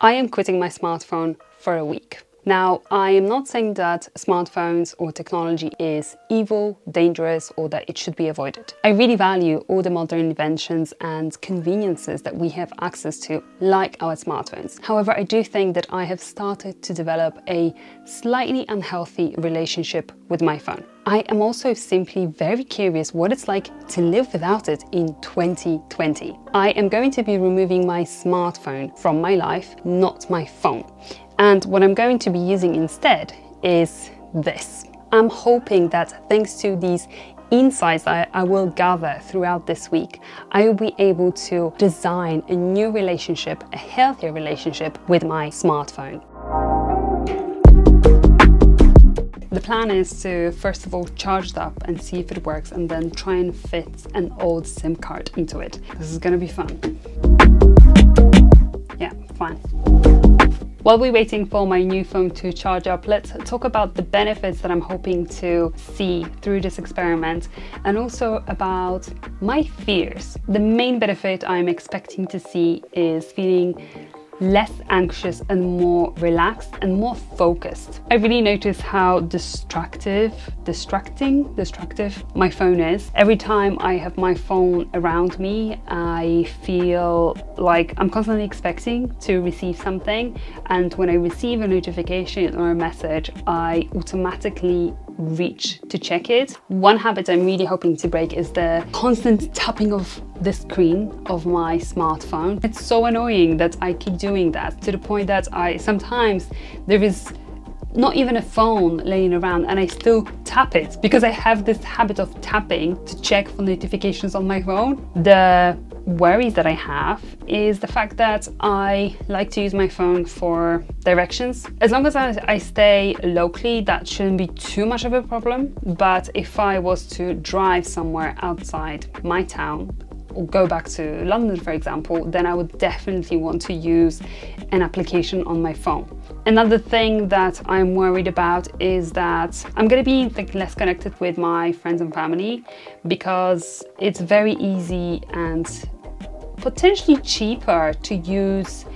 I am quitting my smartphone for a week. Now, I am not saying that smartphones or technology is evil, dangerous, or that it should be avoided. I really value all the modern inventions and conveniences that we have access to, like our smartphones. However, I do think that I have started to develop a slightly unhealthy relationship with my phone. I am also simply very curious what it's like to live without it in 2020. I am going to be removing my smartphone from my life, not my phone. And what I'm going to be using instead is this. I'm hoping that thanks to these insights I, I, will gather throughout this week, I will be able to design a new relationship, a healthier relationship with my smartphone. The plan is to first of all charge it up and see if it works and then try and fit an old SIM card into it. This is gonna be fun. Yeah, fine. While we're waiting for my new phone to charge up, let's talk about the benefits that I'm hoping to see through this experiment and also about my fears. The main benefit I'm expecting to see is feeling less anxious and more relaxed and more focused. I really notice how distractive, distracting, destructive my phone is. Every time I have my phone around me, I feel like I'm constantly expecting to receive something. And when I receive a notification or a message, I automatically reach to check it. One habit I'm really hoping to break is the constant tapping of the screen of my smartphone. It's so annoying that I keep doing that to the point that I sometimes there is not even a phone laying around and I still tap it because I have this habit of tapping to check for notifications on my phone. The worries that I have is the fact that I like to use my phone for directions. As long as I, I, stay locally, that shouldn't be too much of a problem. But if I was to drive somewhere outside my town, or go back to London, for example, then I would definitely want to use an application on my phone. Another thing that I'm worried about is that I'm going to be like less connected with my friends and family because it's very easy and potentially cheaper to use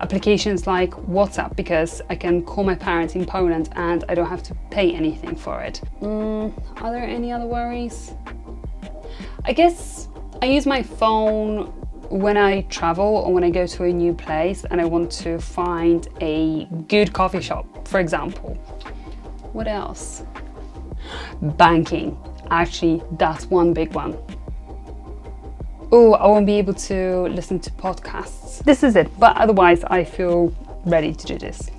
applications like WhatsApp because I can call my parents in Poland and I don't have to pay anything for it. Mm, are there any other worries? I guess I use my phone when I travel or when I go to a new place and I want to find a good coffee shop, for example. What else? Banking. Actually, that's one big one oh, I won't be able to listen to podcasts. This is it, but otherwise, I feel ready to do this.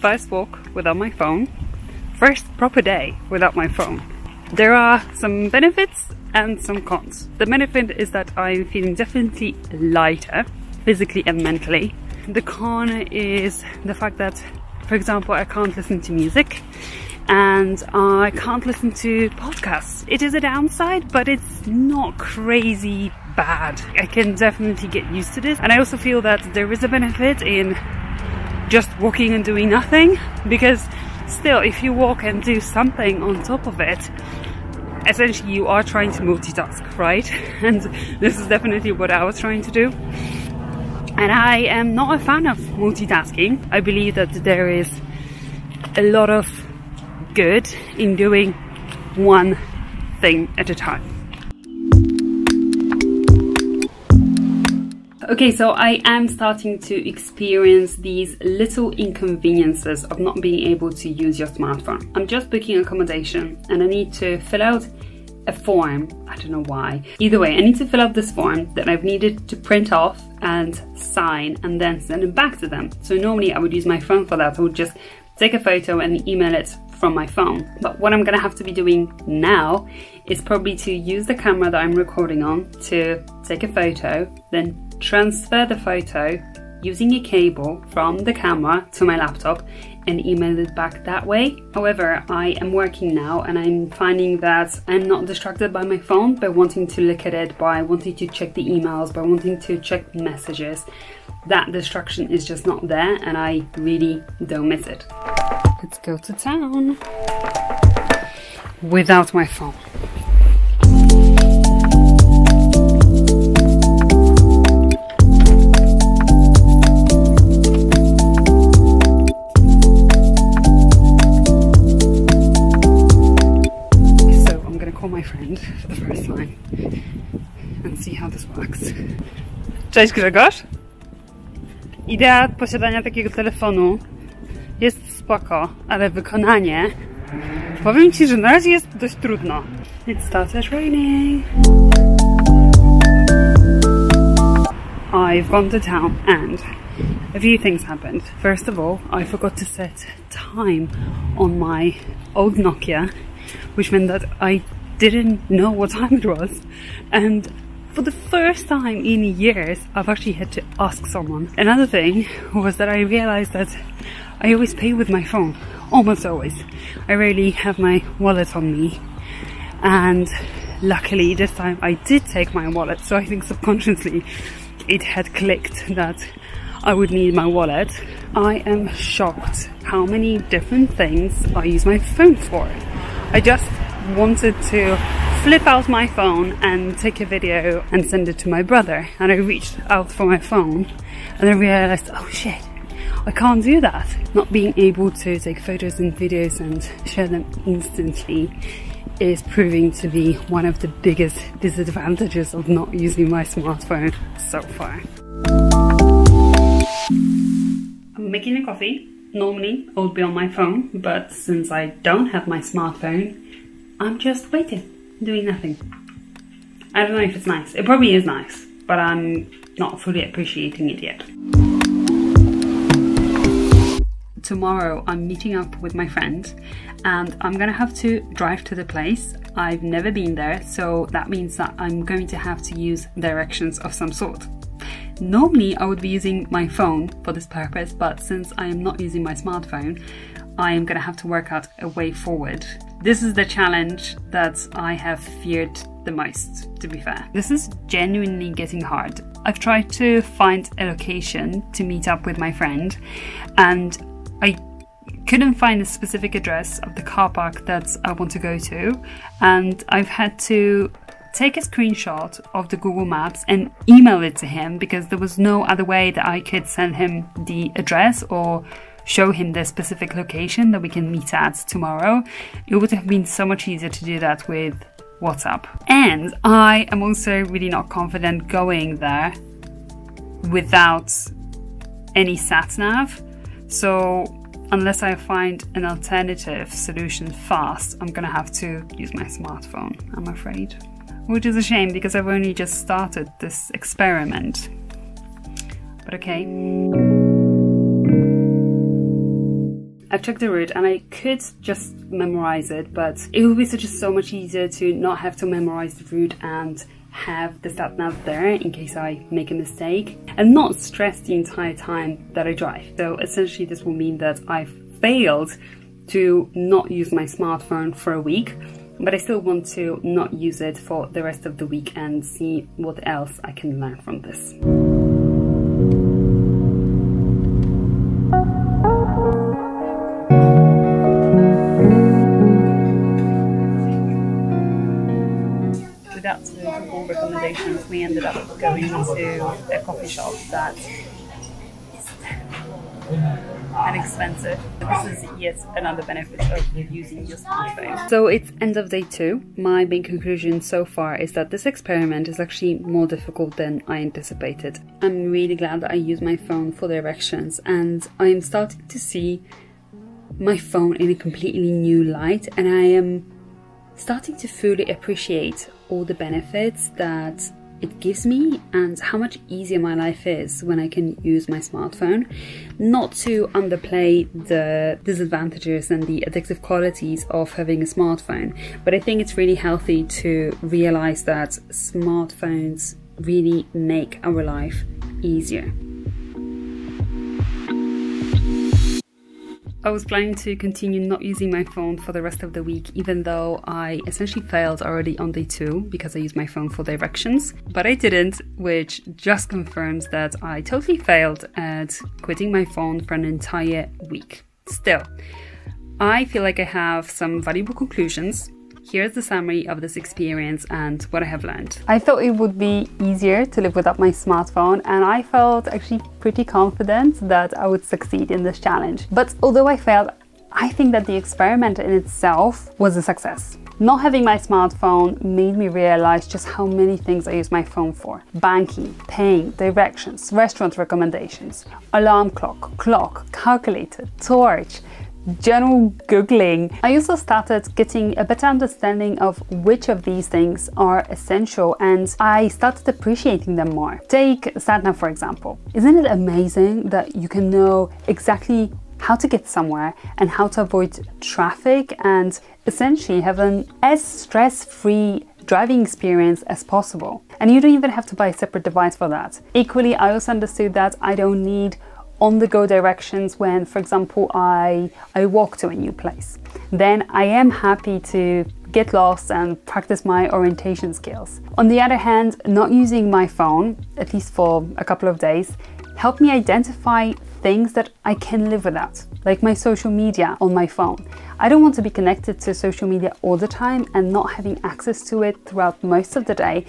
First walk without my phone, first proper day without my phone. There are some benefits and some cons. The benefit is that I'm feeling definitely lighter, physically and mentally. The con is the fact that, for example, I can't listen to music and I can't listen to podcasts. It is a downside, but it's not crazy bad. I can definitely get used to this. And I also feel that there is a benefit in just walking and doing nothing because still, if you walk and do something on top of it, essentially you are trying to multitask, right? And this is definitely what I was trying to do. And I am not a fan of multitasking. I believe that there is a lot of good in doing one thing at a time. Okay, so I am starting to experience these little inconveniences of not being able to use your smartphone. I'm just booking accommodation and I need to fill out a form. I don't know why. Either way, I need to fill out this form that I've needed to print off and sign and then send it back to them. So normally I would use my phone for that. I would just take a photo and email it from my phone. But what I'm gonna have to be doing now is probably to use the camera that I'm recording on to take a photo, then transfer the photo using a cable from the camera to my laptop and email it back that way. However, I am working now and I'm finding that I'm not distracted by my phone by wanting to look at it, by wanting to check the emails, by wanting to check messages. that distraction is just not there and I really don't miss it. Let's go to town without my phone. And see how this works. Cześć Grzegorz! Idea posiadania takiego telefonu jest spoko, ale wykonanie powiem Ci, że na razie jest dość trudno. It started raining. I've gone to town and a few things happened. First of all, I forgot to set time on my old Nokia, which meant that I didn't know what time it was. And for the first time in years, I've actually had to ask someone. Another thing was that I realized that I always pay with my phone, almost always. I rarely have my wallet on me. And luckily this time I did take my wallet, so I think subconsciously it had clicked that I would need my wallet. I am shocked how many different things I use my phone for. I just wanted to flip out my phone and take a video and send it to my brother. And I reached out for my phone and I realized, oh shit, I can't do that. Not being able to take photos and videos and share them instantly is proving to be one of the biggest disadvantages of not using my smartphone so far. I'm making a coffee. Normally I would be on my phone, but since I don't have my smartphone, I'm just waiting, doing nothing. I don't know if it's nice. It probably is nice, but I'm not fully appreciating it yet. Tomorrow I'm meeting up with my friend and I'm gonna have to drive to the place. I've never been there, so that means that I'm going to have to use directions of some sort. Normally I would be using my phone for this purpose, but since I am not using my smartphone, I am gonna have to work out a way forward. This is the challenge that I have feared the most, to be fair. This is genuinely getting hard. I've tried to find a location to meet up with my friend, and I couldn't find a specific address of the car park that I want to go to, and I've had to take a screenshot of the Google Maps and email it to him because there was no other way that I could send him the address or show him the specific location that we can meet at tomorrow. It would have been so much easier to do that with WhatsApp. And I am also really not confident going there without any sat nav. So unless I find an alternative solution fast, I'm gonna have to use my smartphone, I'm afraid. Which is a shame because I've only just started this experiment. But okay. I've checked the route and I could just memorize it, but it would be such a, so much easier to not have to memorize the route and have the sat nav there in case I make a mistake and not stress the entire time that I drive. So essentially this will mean that I've failed to not use my smartphone for a week but I still want to not use it for the rest of the week and see what else I can learn from this. We ended up going to a coffee shop that is inexpensive. This is yet another benefit of using your smartphone. So it's end of day two. My main conclusion so far is that this experiment is actually more difficult than I anticipated. I'm really glad that I use my phone for directions and I am starting to see my phone in a completely new light and I am starting to fully appreciate all the benefits that it gives me and how much easier my life is when I can use my smartphone. Not to underplay the disadvantages and the addictive qualities of having a smartphone, but I think it's really healthy to realize that smartphones really make our life easier. I was planning to continue not using my phone for the rest of the week, even though I essentially failed already on day two because I used my phone for directions. But I didn't, which just confirms that I totally failed at quitting my phone for an entire week. Still, I feel like I have some valuable conclusions Here's the summary of this experience and what I have learned. I thought it would be easier to live without my smartphone and I felt actually pretty confident that I would succeed in this challenge. But although I failed, I think that the experiment in itself was a success. Not having my smartphone made me realize just how many things I use my phone for. Banking, paying, directions, restaurant recommendations, alarm clock, clock, calculator, torch, general Googling. I also started getting a better understanding of which of these things are essential and I started appreciating them more. Take SatNav for example. Isn't it amazing that you can know exactly how to get somewhere and how to avoid traffic and essentially have an as stress-free driving experience as possible. And you don't even have to buy a separate device for that. Equally, I also understood that I don't need on the go directions when, for example, I, I walk to a new place. Then I am happy to get lost and practice my orientation skills. On the other hand, not using my phone, at least for a couple of days, helped me identify things that I can live without, like my social media on my phone. I don't want to be connected to social media all the time and not having access to it throughout most of the day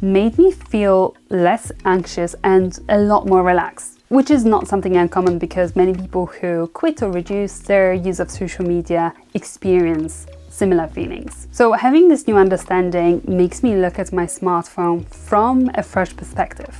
made me feel less anxious and a lot more relaxed which is not something uncommon because many people who quit or reduce their use of social media experience similar feelings. So having this new understanding makes me look at my smartphone from a fresh perspective.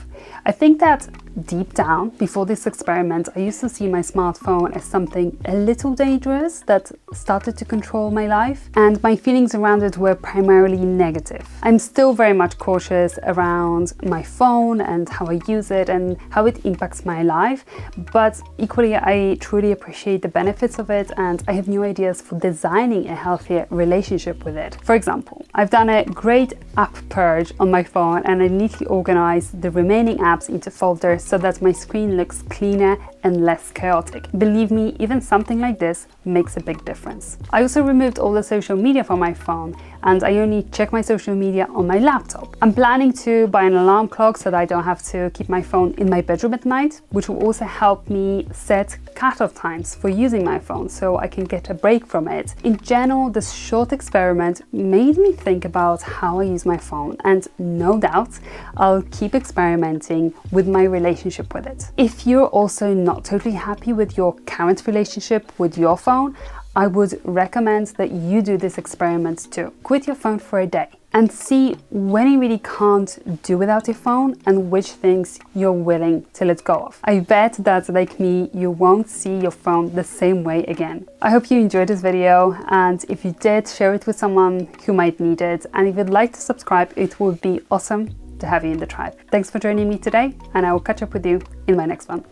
I think that deep down, before this experiment, I used to see my smartphone as something a little dangerous that started to control my life, and my feelings around it were primarily negative. I'm still very much cautious around my phone and how I use it and how it impacts my life, but equally, I truly appreciate the benefits of it and I have new ideas for designing a healthier relationship with it. For example, I've done a great app purge on my phone and I neatly organized the remaining apps into folders so that my screen looks cleaner and less chaotic. Believe me, even something like this makes a big difference. I also removed all the social media from my phone and I only check my social media on my laptop. I'm planning to buy an alarm clock so that I don't have to keep my phone in my bedroom at night, which will also help me set cutoff times for using my phone so I can get a break from it. In general, this short experiment made me think about how I use my phone and no doubt I'll keep experimenting with my relationship with it. If you're also not totally happy with your current relationship with your phone, I would recommend that you do this experiment too. Quit your phone for a day and see when you really can't do without your phone and which things you're willing to let go of. I bet that, like me, you won't see your phone the same way again. I hope you enjoyed this video and if you did, share it with someone who might need it. And if you'd like to subscribe, it would be awesome to have you in the tribe. Thanks for joining me today and I will catch up with you in my next one.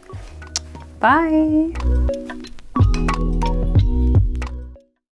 Bye!